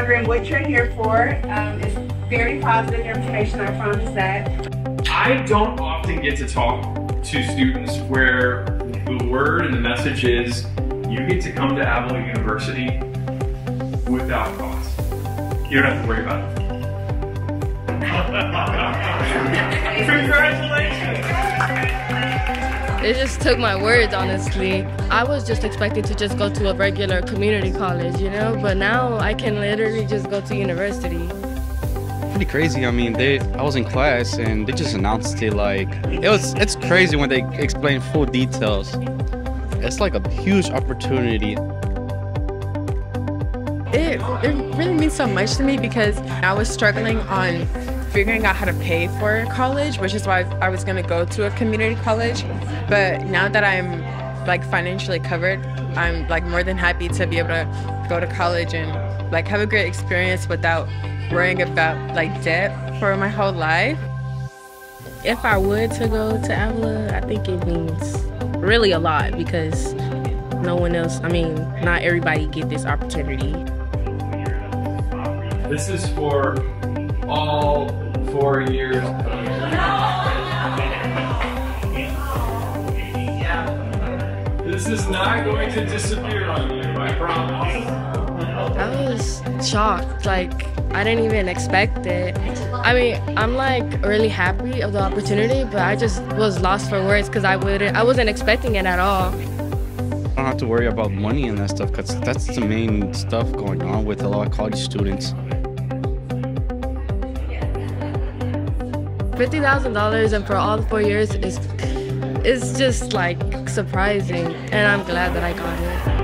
what you're here for. Um, it's very positive information, I promise that. I don't often get to talk to students where the word and the message is you get to come to Avila University without cost. You don't have to worry about it. Congratulations! It just took my words, honestly. I was just expected to just go to a regular community college, you know, but now I can literally just go to university. Pretty crazy. I mean, they I was in class and they just announced it like it was. It's crazy when they explain full details. It's like a huge opportunity. It, it really means so much to me because I was struggling on figuring out how to pay for college, which is why I was going to go to a community college. But now that I'm like financially covered, I'm like more than happy to be able to go to college and like have a great experience without worrying about like debt for my whole life. If I would to go to Avila, I think it means really a lot because no one else, I mean, not everybody get this opportunity. This is for all four years. This is not going to disappear on you, I promise. I was shocked. Like, I didn't even expect it. I mean, I'm like really happy of the opportunity, but I just was lost for words because I wouldn't, I wasn't expecting it at all. I don't have to worry about money and that stuff because that's the main stuff going on with a lot of college students. Fifty thousand dollars and for all four years is is just like surprising, and I'm glad that I got it.